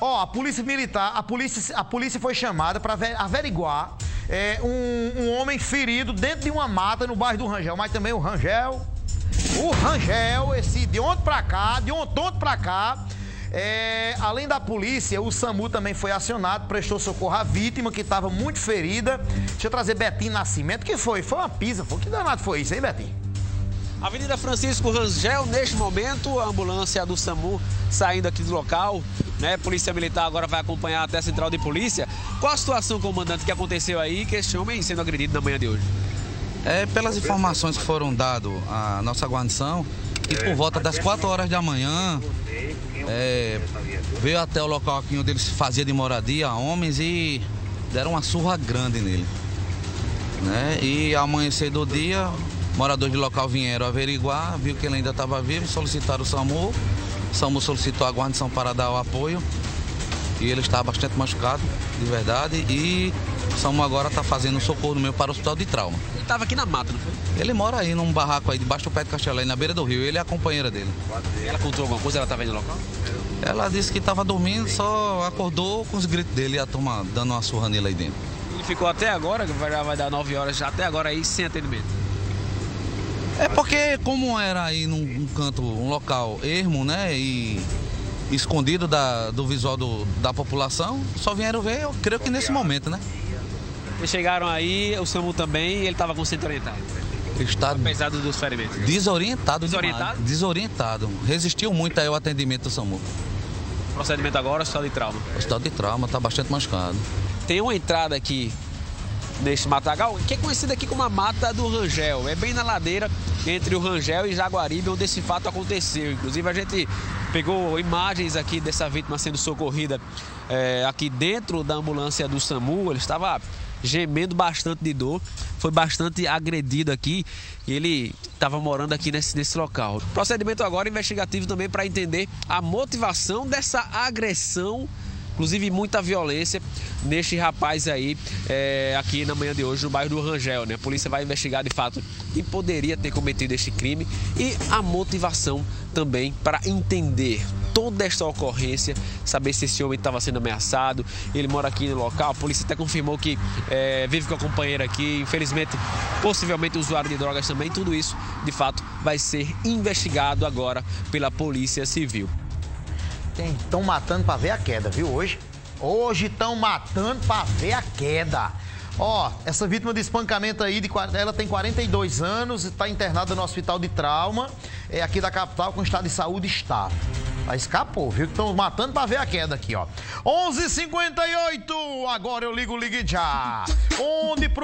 Ó, a polícia militar, a polícia, a polícia foi chamada para averiguar é, um, um, homem ferido dentro de uma mata no bairro do Rangel, mas também o Rangel, o Rangel, esse de ontem pra cá, de ontem pra cá, é, além da polícia, o SAMU também foi acionado, prestou socorro à vítima que estava muito ferida. Deixa eu trazer Betinho Nascimento. que foi? Foi uma pisa, foi. Que danado foi isso, hein, Betinho? Avenida Francisco Rangel, neste momento, a ambulância do SAMU saindo aqui do local, né? Polícia Militar agora vai acompanhar até a central de polícia. Qual a situação, comandante, que aconteceu aí que este homem sendo agredido na manhã de hoje? É, pelas informações que foram dadas à nossa guarnição, que por volta das 4 horas da manhã é, veio até o local aqui onde ele fazia de moradia, homens, e deram uma surra grande nele. Né? E amanhecer do dia, Moradores do local vieram averiguar, viu que ele ainda estava vivo, solicitaram o SAMU. SAMU solicitou a guarnição para dar o apoio. E ele está bastante machucado, de verdade. E SAMU agora está fazendo socorro no meu para o hospital de trauma. Ele estava aqui na mata, não foi? Ele mora aí num barraco aí, debaixo do pé de Castelo, aí na beira do rio. Ele é a companheira dele. Ela contou alguma coisa? Ela estava aí no local? Ela disse que estava dormindo, só acordou com os gritos dele e a turma dando uma surra nele aí dentro. Ele ficou até agora, que já vai dar 9 horas, já até agora aí sem atendimento. É porque como era aí num, num canto, um local ermo, né? E escondido da, do visual do, da população, só vieram ver, eu creio que nesse momento, né? Eles chegaram aí, o SAMU também, e ele estava orientado. Ele está Apesar dos ferimentos. Desorientado, desorientado. Demais. Desorientado. Resistiu muito aí ao atendimento do SAMU. Procedimento agora, hospital de trauma. Hospital de trauma, está bastante machucado. Tem uma entrada aqui neste matagal, que é conhecida aqui como a Mata do Rangel. É bem na ladeira entre o Rangel e Jaguaribe, onde esse fato aconteceu. Inclusive, a gente pegou imagens aqui dessa vítima sendo socorrida é, aqui dentro da ambulância do SAMU. Ele estava gemendo bastante de dor, foi bastante agredido aqui e ele estava morando aqui nesse, nesse local. Procedimento agora investigativo também para entender a motivação dessa agressão inclusive muita violência neste rapaz aí, é, aqui na manhã de hoje, no bairro do Rangel. Né? A polícia vai investigar de fato quem poderia ter cometido este crime e a motivação também para entender toda esta ocorrência, saber se esse homem estava sendo ameaçado. Ele mora aqui no local, a polícia até confirmou que é, vive com a companheira aqui, infelizmente, possivelmente usuário de drogas também. Tudo isso, de fato, vai ser investigado agora pela Polícia Civil. Estão matando para ver a queda, viu? Hoje. Hoje estão matando para ver a queda. Ó, essa vítima de espancamento aí, de, ela tem 42 anos, está internada no hospital de trauma, é aqui da capital, com estado de saúde estável. Mas escapou, viu? Estão matando para ver a queda aqui, ó. 11:58. Agora eu ligo, ligue já. Onde pro